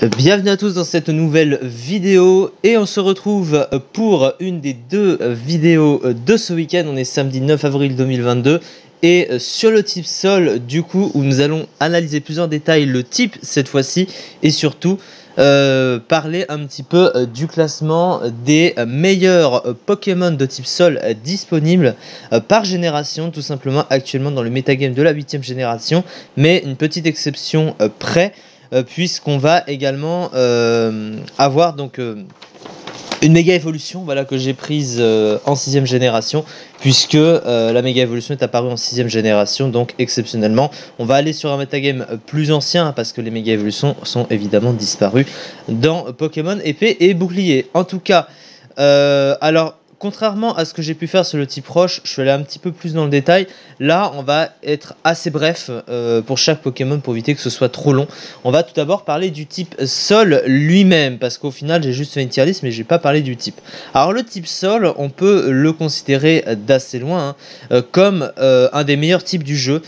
Bienvenue à tous dans cette nouvelle vidéo et on se retrouve pour une des deux vidéos de ce week-end. On est samedi 9 avril 2022 et sur le type sol du coup où nous allons analyser plus en détail le type cette fois-ci et surtout euh, parler un petit peu euh, du classement des meilleurs Pokémon de type sol disponibles euh, par génération tout simplement actuellement dans le metagame de la 8ème génération mais une petite exception près puisqu'on va également avoir donc une méga évolution voilà, que j'ai prise euh, en sixième génération, puisque euh, la méga évolution est apparue en sixième génération, donc exceptionnellement. On va aller sur un metagame plus ancien, hein, parce que les méga évolutions sont évidemment disparues dans Pokémon épée et bouclier. En tout cas, euh, alors contrairement à ce que j'ai pu faire sur le type roche, je suis allé un petit peu plus dans le détail. Là, on va être assez bref euh, pour chaque Pokémon pour éviter que ce soit trop long. On va tout d'abord parler du type sol lui-même, parce qu'au final, j'ai juste fait une tier list, mais j'ai pas parlé du type. Alors, le type sol, on peut le considérer d'assez loin hein, euh, comme euh, un des meilleurs types du jeu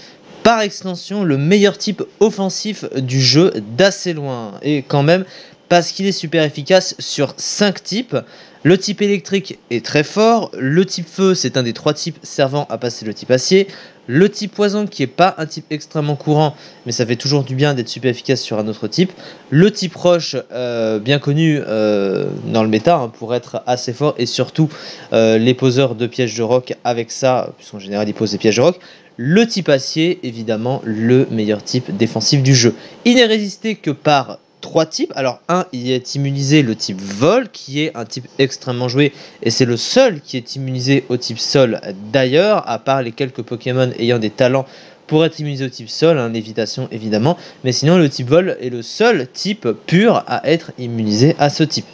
par extension le meilleur type offensif du jeu d'assez loin. Et quand même, parce qu'il est super efficace sur 5 types. Le type électrique est très fort, le type feu c'est un des trois types servant à passer le type acier, le type poison qui est pas un type extrêmement courant mais ça fait toujours du bien d'être super efficace sur un autre type, le type roche euh, bien connu euh, dans le méta hein, pour être assez fort et surtout euh, les poseurs de pièges de rock avec ça, puisqu'en général ils posent des pièges de rock, le type acier évidemment le meilleur type défensif du jeu. Il n'est résisté que par trois types. Alors, un, il est immunisé le type vol, qui est un type extrêmement joué, et c'est le seul qui est immunisé au type sol d'ailleurs, à part les quelques Pokémon ayant des talents pour être immunisé au type sol, hein, l'évitation évidemment, mais sinon le type vol est le seul type pur à être immunisé à ce type.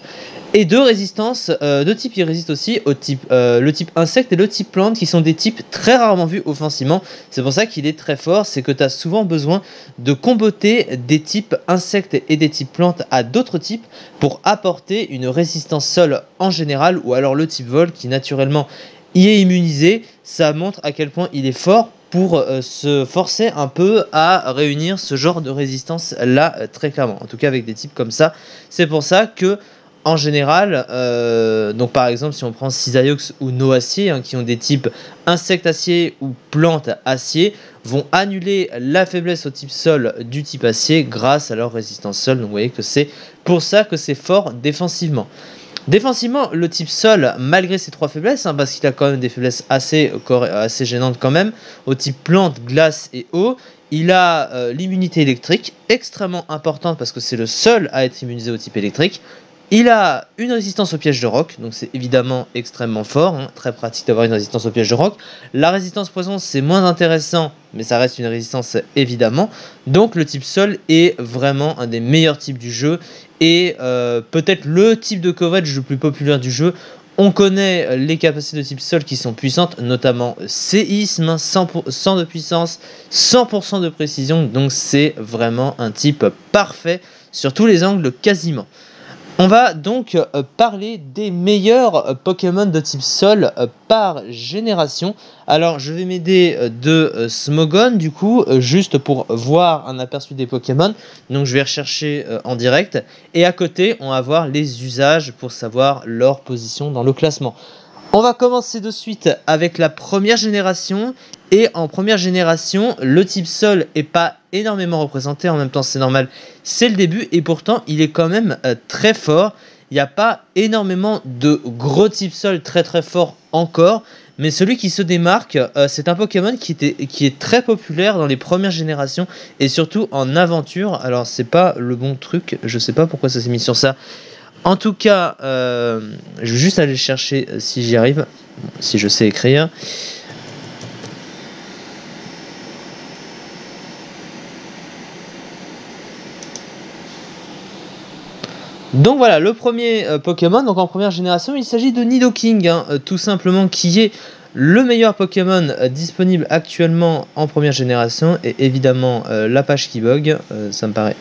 Et deux résistances, euh, deux types qui résistent aussi au type, euh, le type insecte et le type plante, qui sont des types très rarement vus offensivement. C'est pour ça qu'il est très fort, c'est que tu as souvent besoin de comboter des types insectes et des types plantes à d'autres types pour apporter une résistance sol en général, ou alors le type vol qui naturellement y est immunisé. Ça montre à quel point il est fort pour euh, se forcer un peu à réunir ce genre de résistance là très clairement. En tout cas avec des types comme ça. C'est pour ça que en général, euh, donc par exemple si on prend Cisaiox ou Noacier, hein, qui ont des types insectes acier ou plantes acier, vont annuler la faiblesse au type sol du type acier grâce à leur résistance sol. Donc vous voyez que c'est pour ça que c'est fort défensivement. Défensivement, le type sol, malgré ses trois faiblesses, hein, parce qu'il a quand même des faiblesses assez, assez gênantes quand même, au type plante, glace et eau, il a euh, l'immunité électrique, extrêmement importante parce que c'est le seul à être immunisé au type électrique. Il a une résistance au piège de roc, donc c'est évidemment extrêmement fort, hein, très pratique d'avoir une résistance au piège de roc. La résistance poison c'est moins intéressant, mais ça reste une résistance évidemment. Donc le type sol est vraiment un des meilleurs types du jeu et euh, peut-être le type de coverage le plus populaire du jeu. On connaît les capacités de type sol qui sont puissantes, notamment séisme, 100%, de puissance, 100% de précision, donc c'est vraiment un type parfait sur tous les angles quasiment. On va donc euh, parler des meilleurs euh, Pokémon de type sol euh, par génération. Alors je vais m'aider de Smogon du coup, juste pour voir un aperçu des Pokémon. Donc je vais rechercher en direct. Et à côté, on va voir les usages pour savoir leur position dans le classement. On va commencer de suite avec la première génération. Et en première génération, le type sol est pas énormément représenté. En même temps, c'est normal, c'est le début. Et pourtant, il est quand même euh, très fort. Il n'y a pas énormément de gros types sol très très forts encore. Mais celui qui se démarque, euh, c'est un Pokémon qui, était, qui est très populaire dans les premières générations et surtout en aventure. Alors, c'est pas le bon truc, je sais pas pourquoi ça s'est mis sur ça. En tout cas, euh, je vais juste aller chercher euh, si j'y arrive, si je sais écrire. Donc voilà, le premier euh, Pokémon, donc en première génération, il s'agit de Nidoking, hein, tout simplement, qui est le meilleur Pokémon disponible actuellement en première génération, et évidemment la page qui bug, ça me paraît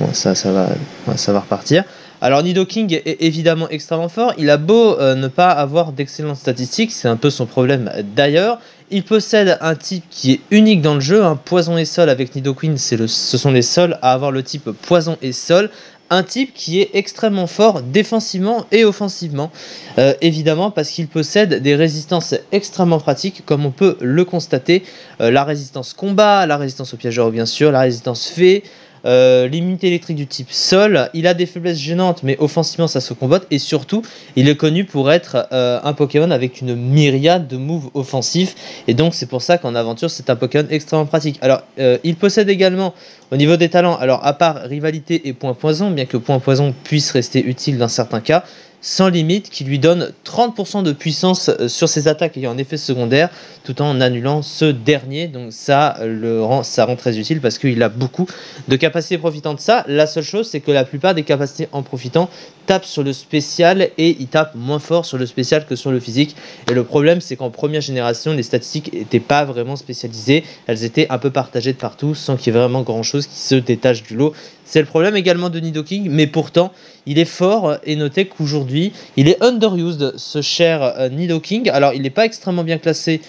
Bon, ça, ça va, ça va repartir. Alors Nidoking est évidemment extrêmement fort, il a beau euh, ne pas avoir d'excellentes statistiques, c'est un peu son problème d'ailleurs. Il possède un type qui est unique dans le jeu, un poison et sol avec Nidoking, le, ce sont les sols à avoir le type poison et sol. Un type qui est extrêmement fort défensivement et offensivement, euh, évidemment parce qu'il possède des résistances extrêmement pratiques, comme on peut le constater. Euh, la résistance combat, la résistance au piégeur bien sûr, la résistance fée, euh, l'immunité électrique du type sol, il a des faiblesses gênantes, mais offensivement ça se combatte. Et surtout, il est connu pour être euh, un Pokémon avec une myriade de moves offensifs. Et donc c'est pour ça qu'en aventure, c'est un Pokémon extrêmement pratique. Alors, euh, il possède également, au niveau des talents, alors à part rivalité et point poison, bien que point poison puisse rester utile dans certains cas, sans limite qui lui donne 30% de puissance euh, sur ses attaques ayant un effet secondaire tout en annulant ce dernier. Donc ça, le rend, ça rend très utile parce qu'il a beaucoup de capacités profitant de ça. La seule chose, c'est que la plupart des capacités en profitant tapent sur le spécial et il tape moins fort sur le spécial que sur le physique. Et le problème, c'est qu'en première génération, les statistiques n'étaient pas vraiment spécialisées. Elles étaient un peu partagées de partout sans qu'il y ait vraiment grand chose qui se détache du lot. C'est le problème également de Nidoking, mais pourtant, il est fort et notez qu'aujourd'hui, il est underused, ce cher euh, Nidoking. Alors, il n'est pas extrêmement bien classé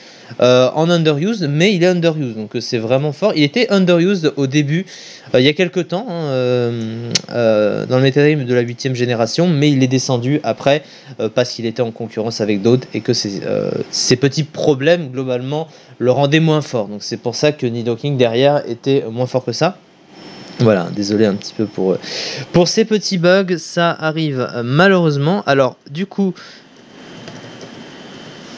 euh, en underused, mais il est underused, donc euh, c'est vraiment fort. Il était underused au début, il y a quelques temps, hein, dans le métadame de la 8 génération, mais il est descendu après parce qu'il était en concurrence avec d'autres et que ces petits problèmes, globalement, le rendaient moins fort. Donc, c'est pour ça que Nidoking derrière était moins fort que ça. Voilà, désolé un petit peu pour, euh, pour ces petits bugs, ça arrive euh, malheureusement. Alors, du coup,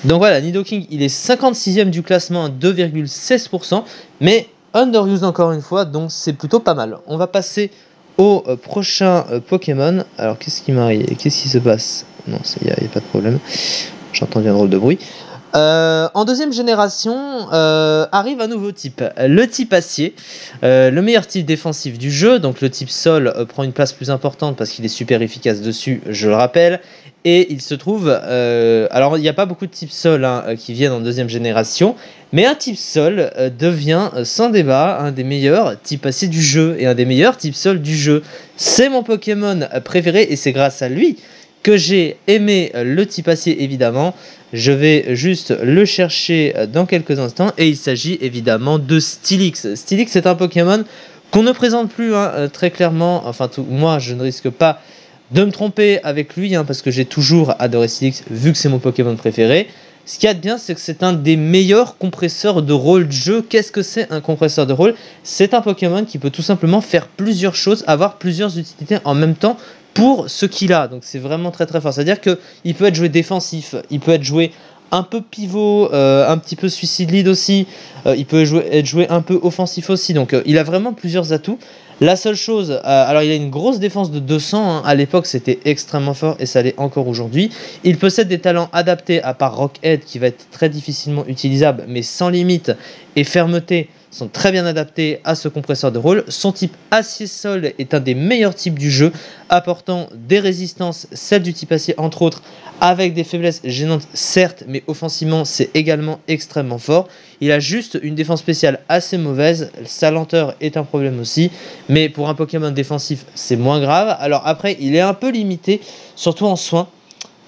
donc voilà, Nidoking, il est 56e du classement à 2,16%, mais underused encore une fois, donc c'est plutôt pas mal. On va passer au euh, prochain Pokémon. Alors, qu'est-ce qui m'arrive? Qu'est-ce qui se passe? Non, il n'y a, pas de problème. J'entends bien un drôle de bruit. Euh, en deuxième génération euh, arrive un nouveau type, le type acier, euh, le meilleur type défensif du jeu. Donc le type sol prend une place plus importante parce qu'il est super efficace dessus, je le rappelle. Et il se trouve, alors il n'y a pas beaucoup de types sol hein, qui viennent en deuxième génération, mais un type sol devient sans débat un des meilleurs types acier du jeu et un des meilleurs types sol du jeu. C'est mon Pokémon préféré et c'est grâce à lui que j'ai aimé le type acier évidemment. Je vais juste le chercher dans quelques instants et il s'agit évidemment de Stylix. Stylix est un Pokémon qu'on ne présente plus hein, euh, très clairement. Enfin, moi, je ne risque pas de me tromper avec lui hein, parce que j'ai toujours adoré Stylix vu que c'est mon Pokémon préféré. Ce qu'il y a de bien, c'est que c'est un des meilleurs compresseurs de rôle de jeu. Qu'est-ce que c'est un compresseur de rôle? C'est un Pokémon qui peut tout simplement faire plusieurs choses, avoir plusieurs utilités en même temps pour ce qu'il a. Donc c'est vraiment très très fort. C'est-à-dire qu'il peut être joué défensif, il peut être joué un peu pivot, euh, un petit peu suicide lead aussi, euh, il peut jouer, être joué un peu offensif aussi. Donc euh, il a vraiment plusieurs atouts. La seule chose, alors il a une grosse défense de 200, hein. à l'époque c'était extrêmement fort et ça l'est encore aujourd'hui. Il possède des talents adaptés à part Rockhead qui va être très difficilement utilisable mais sans limite et fermeté sont très bien adaptés à ce compresseur de rôle. Son type acier-sol est un des meilleurs types du jeu, apportant des résistances, celles du type acier entre autres, avec des faiblesses gênantes certes, mais offensivement c'est également extrêmement fort. Il a juste une défense spéciale assez mauvaise, sa lenteur est un problème aussi, mais pour un Pokémon défensif c'est moins grave. Alors après il est un peu limité, surtout en soins.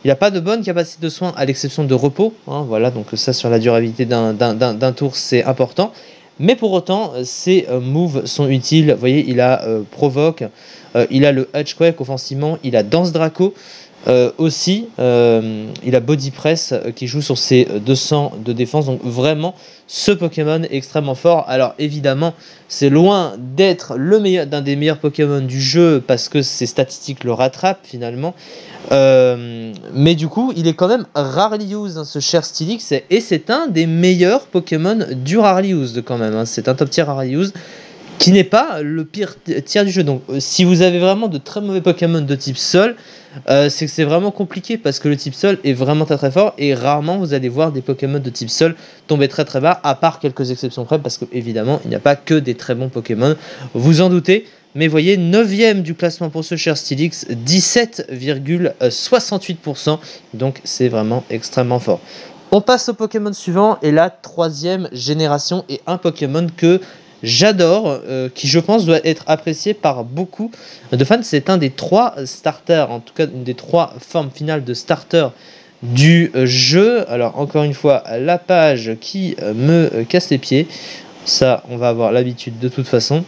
Il n'a pas de bonne capacité de soins à l'exception de repos. Hein, voilà, donc ça sur la durabilité d'un tour c'est important. Mais pour autant, ces euh, moves sont utiles. Vous voyez, il a euh, Provoque, euh, il a le Edgequake offensivement, il a Danse Draco. Aussi, il a Body Press qui joue sur ses 200 de défense. Donc vraiment, ce Pokémon est extrêmement fort. Alors évidemment, c'est loin d'être le meilleur d'un des meilleurs Pokémon du jeu parce que ses statistiques le rattrapent finalement. Euh, mais du coup, il est quand même rarely used, hein, ce cher Stylix, et c'est un des meilleurs Pokémon du rarely used quand même. Hein. C'est un top tier rarely used qui n'est pas le pire tiers du jeu. Donc, euh, si vous avez vraiment de très mauvais Pokémon de type Sol, euh, c'est que c'est vraiment compliqué parce que le type Sol est vraiment très très fort et rarement vous allez voir des Pokémon de type Sol tomber très très bas, à part quelques exceptions près, parce qu'évidemment, il n'y a pas que des très bons Pokémon. Vous en doutez. Mais voyez, 9ème du classement pour ce cher Stylix, 17,68%. Donc c'est vraiment extrêmement fort. On passe au Pokémon suivant et la troisième génération et un Pokémon que j'adore, euh, qui je pense doit être apprécié par beaucoup de fans. C'est un des trois starters, en tout cas une des trois formes finales de starter du jeu. Alors encore une fois, la page qui me casse les pieds. Ça, on va avoir l'habitude de toute façon.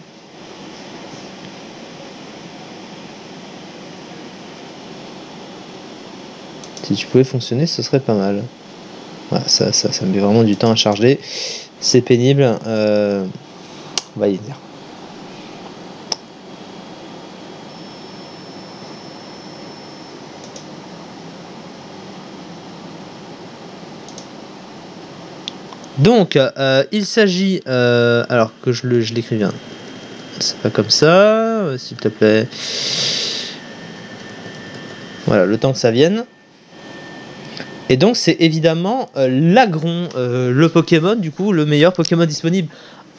Si tu pouvais fonctionner, ce serait pas mal. ça, ça, ça, me met vraiment du temps à charger. C'est pénible. Euh, on va y venir. Donc, euh, il s'agit, euh, alors que je l'écris bien, c'est pas comme ça, s'il te plaît. Voilà, le temps que ça vienne. Et donc c'est évidemment euh, l'Agron, euh, le Pokémon, du coup le meilleur Pokémon disponible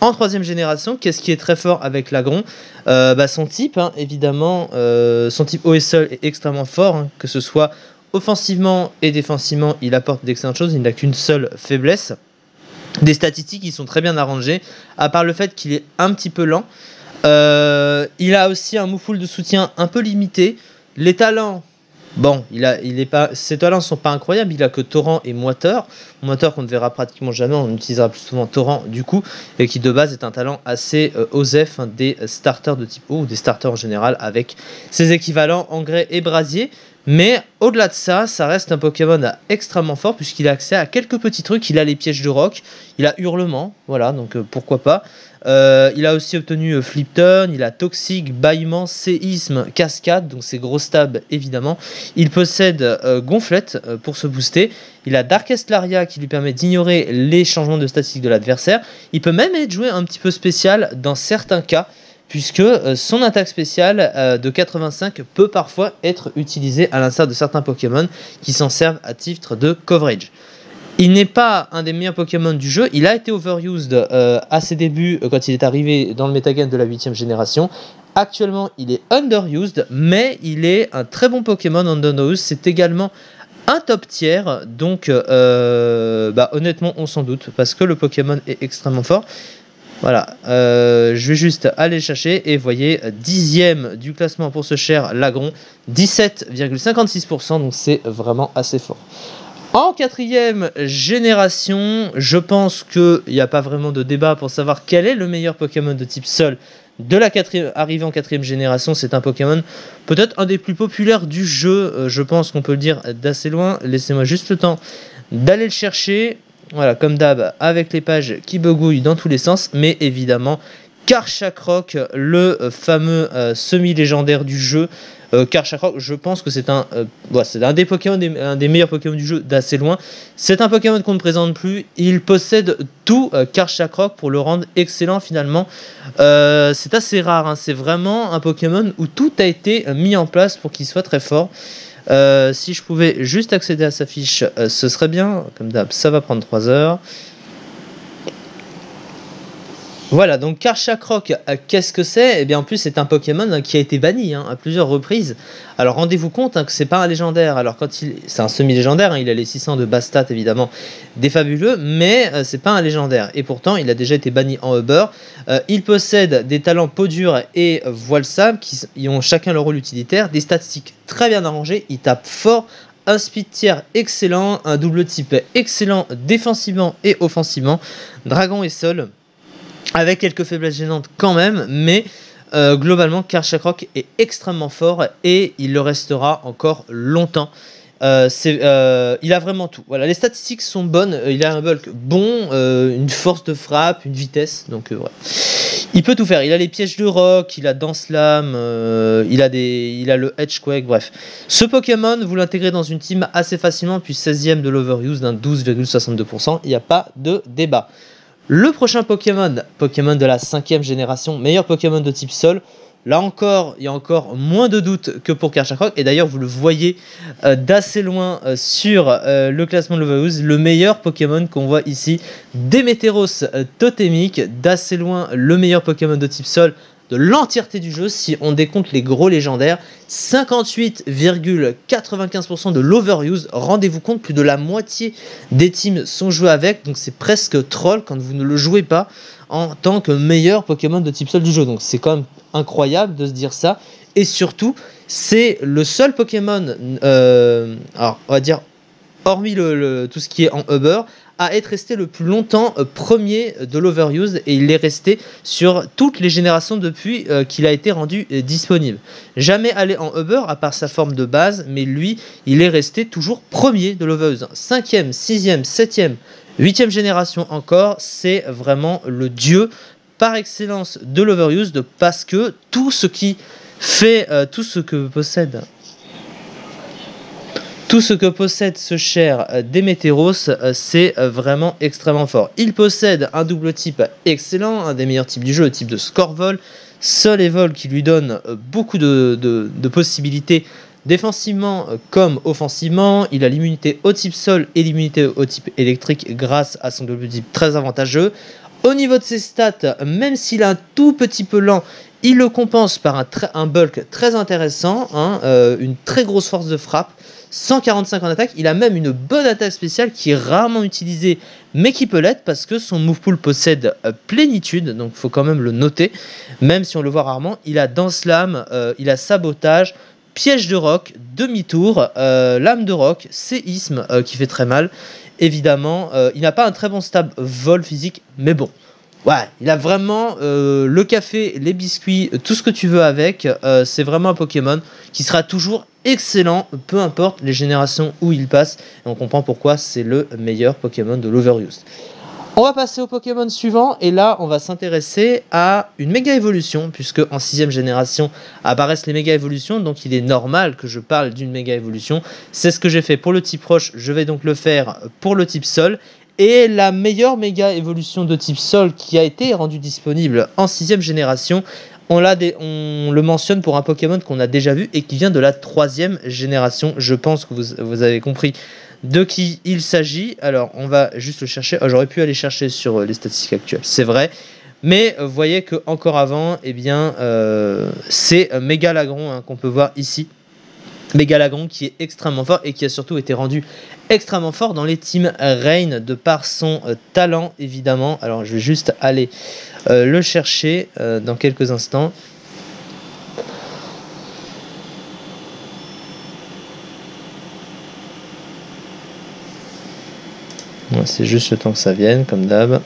en troisième génération. Qu'est-ce qui est très fort avec l'Agron euh, bah, Son type, hein, évidemment, son type OSL est extrêmement fort, hein, que ce soit offensivement et défensivement, il apporte d'excellentes choses, il n'a qu'une seule faiblesse. Des statistiques qui sont très bien arrangées, à part le fait qu'il est un petit peu lent. il a aussi un moufoule de soutien un peu limité. Les talents, Bon, il a, pas, ses talents sont pas incroyables. Il a que Torrent et Moiteur. Moiteur qu'on ne verra pratiquement jamais. On utilisera plus souvent Torrent du coup, et qui de base est un talent assez euh, hein, des starters de type O ou des starters en général avec ses équivalents Engrais et Brasier. Mais au-delà de ça, ça reste un Pokémon extrêmement fort puisqu'il a accès à quelques petits trucs. Il a les pièges de rock, il a hurlement, voilà, donc euh, pourquoi pas. Euh, il a aussi obtenu euh, Flip Turn, il a Toxic, Bâillement, Séisme, Cascade, donc c'est gros stab évidemment. Il possède Gonflette pour se booster. Il a Darkest Laria qui lui permet d'ignorer les changements de statistiques de l'adversaire. Il peut même être joué un petit peu spécial dans certains cas puisque euh, son attaque spéciale euh, de 85 peut parfois être utilisée à l'instar de certains Pokémon qui s'en servent à titre de coverage. Il n'est pas un des meilleurs Pokémon du jeu, il a été overused euh, à ses débuts quand il est arrivé dans le metagame de la 8ème génération. Actuellement, il est underused, mais il est un très bon Pokémon underused. C'est également un top tiers, donc bah, honnêtement, on s'en doute, parce que le Pokémon est extrêmement fort. Voilà, euh, je vais juste aller chercher et voyez, dixième du classement pour ce cher Lagron, 17,56%, donc c'est vraiment assez fort. En quatrième génération, je pense qu'il n'y a pas vraiment de débat pour savoir quel est le meilleur Pokémon de type Sol de la arrivée en quatrième génération. C'est un Pokémon peut-être un des plus populaires du jeu, euh, je pense qu'on peut le dire d'assez loin. Laissez-moi juste le temps d'aller le chercher. Voilà, comme d'hab, avec les pages qui bugouillent dans tous les sens, mais évidemment, Karchakroc, le euh, fameux euh, semi-légendaire du jeu. Euh, Karchakroc, je pense que c'est un, un des Pokémon, un des meilleurs Pokémon du jeu d'assez loin. C'est un Pokémon qu'on ne présente plus. Il possède tout Karchakroc pour le rendre excellent finalement. c'est assez rare, hein. c'est vraiment un Pokémon où tout a été mis en place pour qu'il soit très fort. Euh, si je pouvais juste accéder à sa fiche, euh, ce serait bien. Comme d'hab, ça va prendre 3 heures. Voilà, donc Karchakroc, euh, qu'est-ce que c'est? Eh bien, en plus, c'est un Pokémon hein, qui a été banni hein, à plusieurs reprises. Alors, rendez-vous compte hein, que c'est pas un légendaire. Alors, quand il, c'est un semi-légendaire, il a les 600 de Bastat évidemment, des fabuleux, mais c'est pas un légendaire. Et pourtant, il a déjà été banni en Uber. il possède des talents peau dure et voile sable qui ont chacun leur rôle utilitaire, des statistiques très bien arrangées. Il tape fort, un speed tier excellent, un double type excellent défensivement et offensivement. Dragon et Sol avec quelques faiblesses gênantes quand même, mais euh, globalement, Karchakroc est extrêmement fort et il le restera encore longtemps. Euh, euh, il a vraiment tout. Les statistiques sont bonnes. Il a un bulk bon, une force de frappe, une vitesse. Donc il peut tout faire. Il a les pièges de rock, il a Dance Slam, il a le Edgequake. Bref, ce Pokémon, vous l'intégrez dans une team assez facilement, puis 16ème de l'overuse d'un 12,62%. Il n'y a pas de débat. Le prochain Pokémon, Pokémon de la cinquième génération, meilleur Pokémon de type Sol. Là encore, il y a encore moins de doutes que pour Karchakroc. Et d'ailleurs, vous le voyez euh, d'assez loin euh, sur euh, le classement de l'Overhouse. Le meilleur Pokémon qu'on voit ici, Demeteros Totémique. D'assez loin, le meilleur Pokémon de type Sol l'entièreté du jeu si on décompte les gros légendaires. 58,95% de l'overuse. Rendez-vous compte, plus de la moitié des teams sont joués avec, donc c'est presque troll quand vous ne le jouez pas en tant que meilleur Pokémon de type sol du jeu. Donc c'est quand même incroyable de se dire ça. Et surtout, c'est le seul Pokémon, euh, alors on va dire, hormis le, tout ce qui est en Uber, à être resté le plus longtemps euh, premier de l'Overuse et il est resté sur toutes les générations depuis euh, qu'il a été rendu disponible. Jamais allé en Uber à part sa forme de base, mais lui, il est resté toujours premier de l'Overuse. 5e, 6e, 7e, 8e génération encore, c'est vraiment le dieu par excellence de l'Overuse parce que tout ce qui fait euh, tout ce que possède tout ce que possède ce cher euh, Démétéros, euh, c'est vraiment extrêmement fort. Il possède un double type excellent, un des meilleurs types du jeu, le type de Scorvol, Sol et Vol qui lui donne beaucoup de possibilités défensivement comme offensivement. Il a l'immunité au type Sol et l'immunité au type électrique grâce à son double type très avantageux. Au niveau de ses stats, même s'il est un tout petit peu lent, il le compense par un, bulk très intéressant, hein, euh, une très grosse force de frappe, 145 en attaque. Il a même une bonne attaque spéciale qui est rarement utilisée, mais qui peut l'être parce que son move pool possède euh, plénitude, donc faut quand même le noter, même si on le voit rarement. Il a Dance Lame, euh, il a Sabotage, Piège de rock, demi-tour, lame de rock, séisme qui fait très mal. Évidemment, il n'a pas un très bon stab vol physique, mais bon, Ouais, il a vraiment euh, le café, les biscuits, tout ce que tu veux avec. Euh, c'est vraiment un Pokémon qui sera toujours excellent, peu importe les générations où il passe. Et on comprend pourquoi c'est le meilleur Pokémon de l'Overuse. On va passer au Pokémon suivant et là on va s'intéresser à une méga évolution puisque en sixième génération apparaissent les méga évolutions donc il est normal que je parle d'une méga évolution. C'est ce que j'ai fait pour le type roche, je vais donc le faire pour le type sol et la meilleure méga évolution de type Sol qui a été rendue disponible en 6 génération, on, on, le mentionne pour un Pokémon qu'on a déjà vu et qui vient de la troisième génération. Je pense que vous, avez compris de qui il s'agit. Alors, on va juste le chercher. Oh, j'aurais pu aller chercher sur euh, les statistiques actuelles, c'est vrai. Mais vous voyez que encore avant, eh bien, euh, c'est Mégalagron hein, qu'on peut voir ici. Mégalagron qui est extrêmement fort et qui a surtout été rendu extrêmement fort dans les teams Rain de par son euh, talent évidemment. Alors je vais juste aller euh, le chercher euh, dans quelques instants. C'est juste le temps que ça vienne comme d'hab.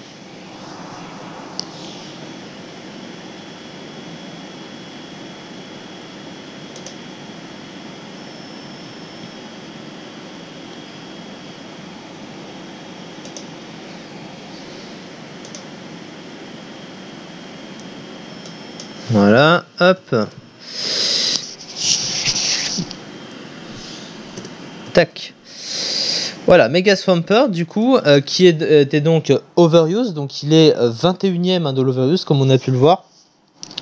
Voilà, hop. Tac. Voilà, Mega Swamper, du coup, euh, qui était donc overuse, donc il est 21ème hein, de l'overuse, comme on a pu le voir,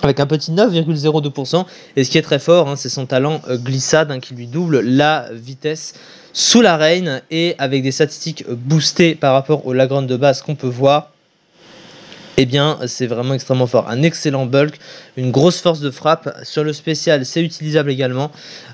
avec un petit 9,02%. Et ce qui est très fort, hein, c'est son talent euh, glissade, hein, qui lui double la vitesse sous la reine, et avec des statistiques boostées par rapport au Lagrange de base qu'on peut voir eh bien c'est vraiment extrêmement fort. Un excellent bulk, une grosse force de frappe. Sur le spécial, c'est utilisable également.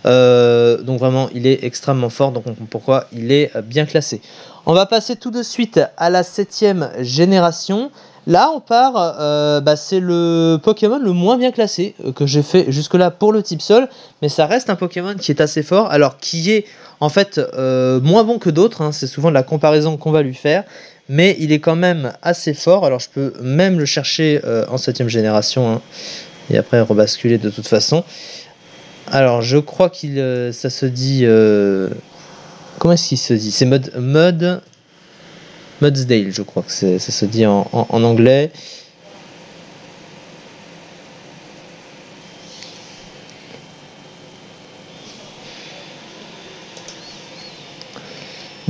Euh, donc vraiment, il est extrêmement fort. Donc pourquoi il est bien classé. On va passer tout de suite à la septième génération. Là, on part, euh, bah, c'est le Pokémon le moins bien classé euh, que j'ai fait jusque-là pour le type sol, mais ça reste un Pokémon qui est assez fort, alors qui est en fait moins bon que d'autres, hein. c'est souvent la comparaison qu'on va lui faire, mais il est quand même assez fort. Alors je peux même le chercher euh, en 7 génération hein, et après rebasculer de toute façon. Alors je crois qu'il euh, ça se dit euh, comment est-ce qu'il se dit? C'est Mud Mud Mudsdale, je crois que ça se dit en anglais.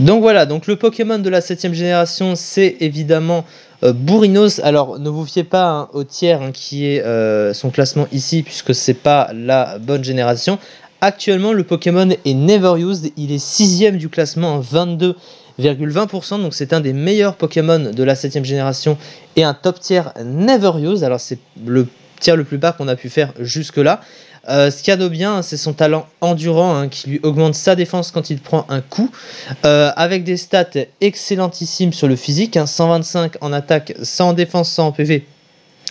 Donc voilà, donc le Pokémon de la 7ème génération, c'est évidemment euh, Bourrinos. Alors ne vous fiez pas hein, au tiers hein, qui est euh, son classement ici, puisque c'est pas la bonne génération. Actuellement, le Pokémon est Never Used. Il est 6ème du classement, 22,20%. Donc c'est un des meilleurs Pokémon de la 7ème génération et un top tier Never Used. Alors c'est le tiers le plus bas qu'on a pu faire jusque-là. Euh, ce qu'il a de bien, c'est son talent endurant hein, qui lui augmente sa défense quand il prend un coup, euh, avec des stats excellentissimes sur le physique, 125 hein, en attaque, 100 en défense, 100 en PV.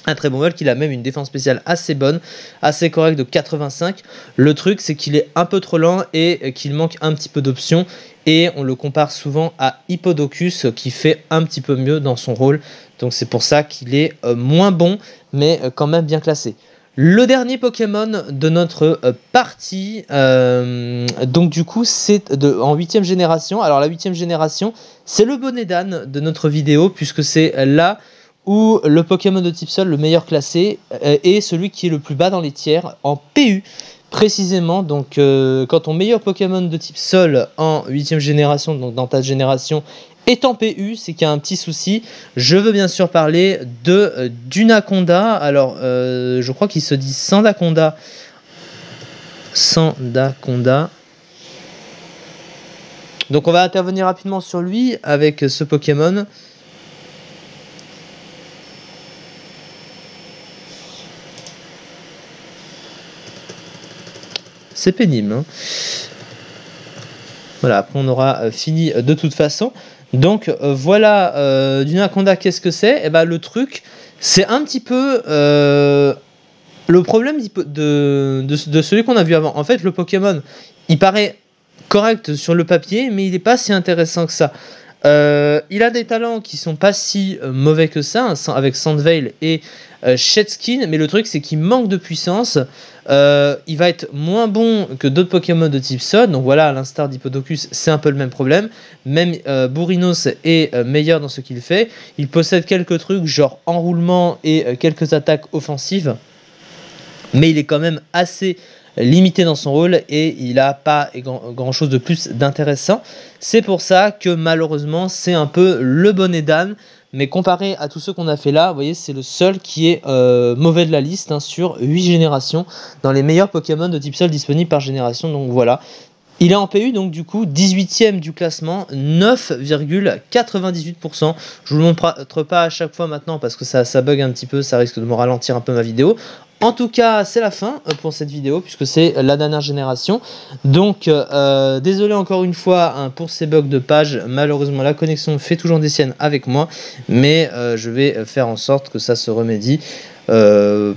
Un très bon vol qu'il a même une défense spéciale assez bonne, assez correcte de 85. Le truc, c'est qu'il est un peu trop lent et qu'il manque un petit peu d'options. Et on le compare souvent à Hippodocus qui fait un petit peu mieux dans son rôle. Donc c'est pour ça qu'il est euh, moins bon, mais quand même bien classé. Le dernier Pokémon de notre euh, partie, euh, donc du coup c'est en huitième génération. Alors la huitième génération, c'est le bonnet d'âne de notre vidéo puisque c'est là où le Pokémon de type Sol, le meilleur classé, euh, est celui qui est le plus bas dans les tiers en PU. Précisément, donc quand ton meilleur Pokémon de type Sol en huitième génération, donc dans ta génération, Étant PU, c'est qu'il y a un petit souci. Je veux bien sûr parler de euh, d'Unaconda. Alors, euh, je crois qu'il se dit Sandaconda. Sandaconda. Donc, on va intervenir rapidement sur lui avec ce Pokémon. C'est pénible. Hein. voilà, après on aura euh, fini de toute façon. Donc euh, voilà, euh, du Naconda, qu'est-ce que c'est? Eh ben le truc, c'est un petit peu euh, le problème de, celui qu'on a vu avant. En fait, le Pokémon, il paraît correct sur le papier, mais il n'est pas si intéressant que ça. Euh, il a des talents qui sont pas si euh, mauvais que ça, hein, avec Sandvale et euh, Shedskin, mais le truc c'est qu'il manque de puissance. il va être moins bon que d'autres Pokémon de type Sun, donc voilà, à l'instar d'Hippodocus, c'est un peu le même problème. Même Bourrinos est meilleur dans ce qu'il fait. Il possède quelques trucs, genre enroulement et quelques attaques offensives, mais il est quand même assez limité dans son rôle et il n'a pas grand, chose de plus d'intéressant. C'est pour ça que malheureusement c'est un peu le bonnet d'âne. Mais comparé à tous ceux qu'on a fait là, vous voyez, c'est le seul qui est euh, mauvais de la liste hein, sur 8 générations dans les meilleurs Pokémon de type Sol disponibles par génération. Donc voilà, il est en PU, donc du coup 18ème du classement, 9,98%. Je vous le montre pas à chaque fois maintenant parce que ça, bug un petit peu, ça risque de me ralentir un peu ma vidéo. En tout cas, c'est la fin euh, pour cette vidéo puisque c'est la dernière génération. Donc, euh, désolé encore une fois hein, pour ces bugs de page. Malheureusement, la connexion fait toujours des siennes avec moi, mais euh, je vais faire en sorte que ça se remédie.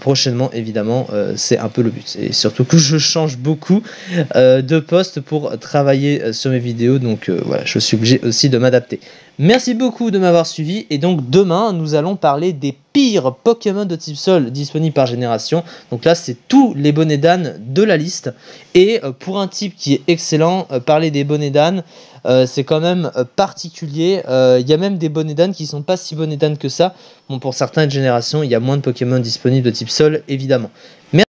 Prochainement évidemment c'est un peu le but et surtout que je change beaucoup de poste pour travailler sur mes vidéos donc voilà je suis obligé aussi de m'adapter merci beaucoup de m'avoir suivi et donc demain nous allons parler des pire Pokémon de type Sol disponible par génération. Donc là, c'est tous les bonnets d'âne de la liste. Et euh, pour un type qui est excellent, euh, parler des bonnets d'âne, euh, c'est quand même particulier. Il y a même des bonnets d'âne qui sont pas si bonnets d'âne que ça. Bon, pour certaines générations, il y a moins de Pokémon disponibles de type Sol, évidemment.